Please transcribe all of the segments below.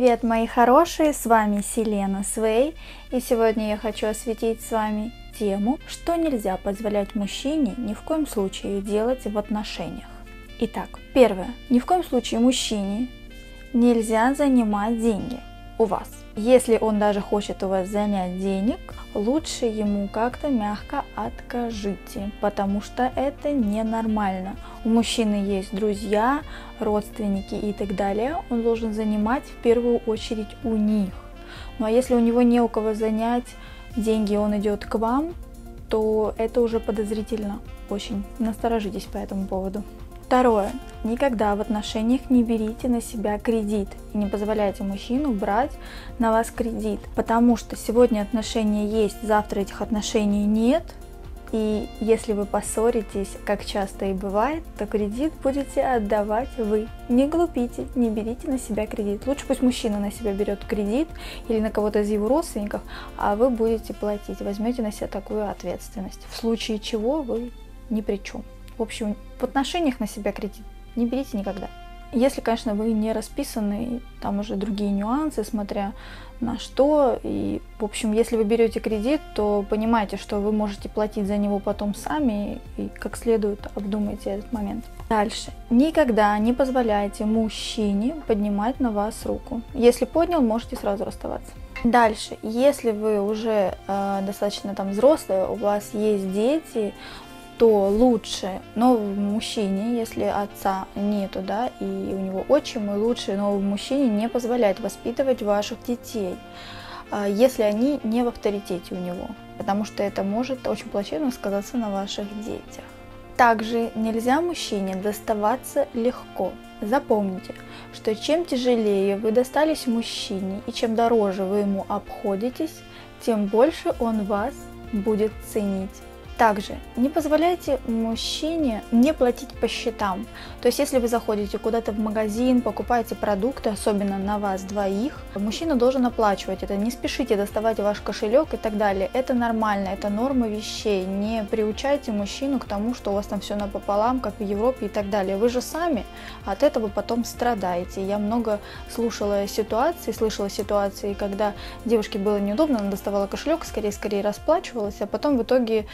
Привет, мои хорошие, с вами Селена Свей, и сегодня я хочу осветить с вами тему, что нельзя позволять мужчине ни в коем случае делать в отношениях. Итак, первое. Ни в коем случае мужчине нельзя занимать деньги у вас. Если он даже хочет у вас занять денег, лучше ему как-то мягко откажите, потому что это ненормально. У мужчины есть друзья, родственники и так далее. Он должен занимать в первую очередь у них. Ну а если у него не у кого занять деньги, он идет к вам, то это уже подозрительно. Очень насторожитесь по этому поводу. Второе. Никогда в отношениях не берите на себя кредит и не позволяйте мужчину брать на вас кредит, потому что сегодня отношения есть, завтра этих отношений нет, и если вы поссоритесь, как часто и бывает, то кредит будете отдавать вы. Не глупите, не берите на себя кредит. Лучше пусть мужчина на себя берет кредит или на кого-то из его родственников, а вы будете платить. Возьмете на себя такую ответственность. В случае чего вы ни при чем. В общем, в отношениях на себя кредит не берите никогда. Если, конечно, вы не расписаны, там уже другие нюансы, смотря на что. И, в общем, если вы берете кредит, то понимайте, что вы можете платить за него потом сами и как следует обдумайте этот момент. Дальше. Никогда не позволяйте мужчине поднимать на вас руку. Если поднял, можете сразу расставаться. Дальше, если вы уже э, достаточно там взрослые, у вас есть дети, то лучше новому мужчине, если отца нету, да, и у него отчим, и лучше новому мужчине не позволять воспитывать ваших детей, а, если они не в авторитете у него, потому что это может очень плачевно сказаться на ваших детях. Также нельзя мужчине доставаться легко. Запомните, что чем тяжелее вы достались мужчине и чем дороже вы ему обходитесь, тем больше он вас будет ценить. Также не позволяйте мужчине не платить по счетам. То есть, если вы заходите куда-то в магазин, покупаете продукты, особенно на вас двоих, мужчина должен оплачивать это. Не спешите доставать ваш кошелек и так далее. Это нормально, это норма вещей. Не приучайте мужчину к тому, что у вас там все напополам, как в Европе и так далее. Вы же сами от этого потом страдаете. Я много слушала ситуации, слышала ситуации, когда девушке было неудобно, она доставала кошелек, скорее-скорее расплачивалась, а потом в итоге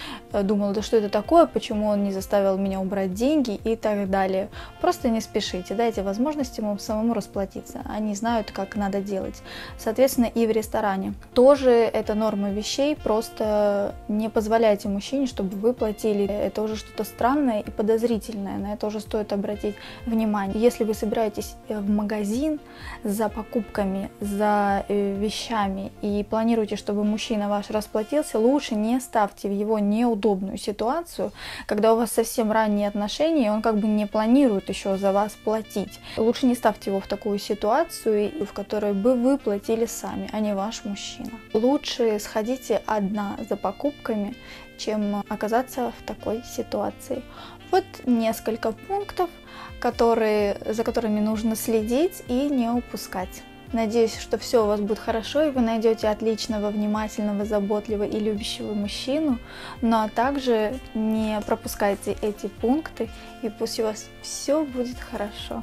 думала, да что это такое, почему он не заставил меня убрать деньги и так далее. Просто не спешите, дайте возможность ему самому расплатиться. Они знают, как надо делать. Соответственно, и в ресторане. Тоже это норма вещей, просто не позволяйте мужчине, чтобы вы платили. Это уже что-то странное и подозрительное, на это уже стоит обратить внимание. Если вы собираетесь э, в магазин за покупками, за э, вещами и планируете, чтобы мужчина ваш расплатился, лучше не ставьте в его неудобное удобную ситуацию, когда у вас совсем ранние отношения, и он как бы не планирует еще за вас платить. Лучше не ставьте его в такую ситуацию, в которой бы вы платили сами, а не ваш мужчина. Лучше сходите одна за покупками, чем оказаться в такой ситуации. Вот несколько пунктов, которые, за которыми нужно следить и не упускать. Надеюсь, что все у вас будет хорошо, и вы найдете отличного, внимательного, заботливого и любящего мужчину. Ну, а также не пропускайте эти пункты, и пусть у вас все будет хорошо.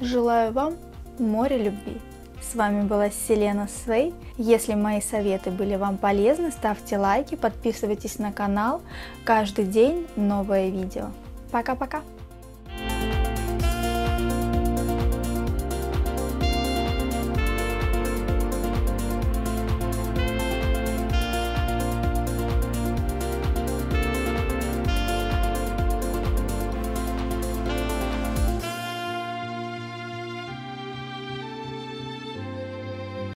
Желаю вам море любви. С вами была Селена Свей. Если мои советы были вам полезны, ставьте лайки, подписывайтесь на канал. Каждый день новое видео. Пока-пока!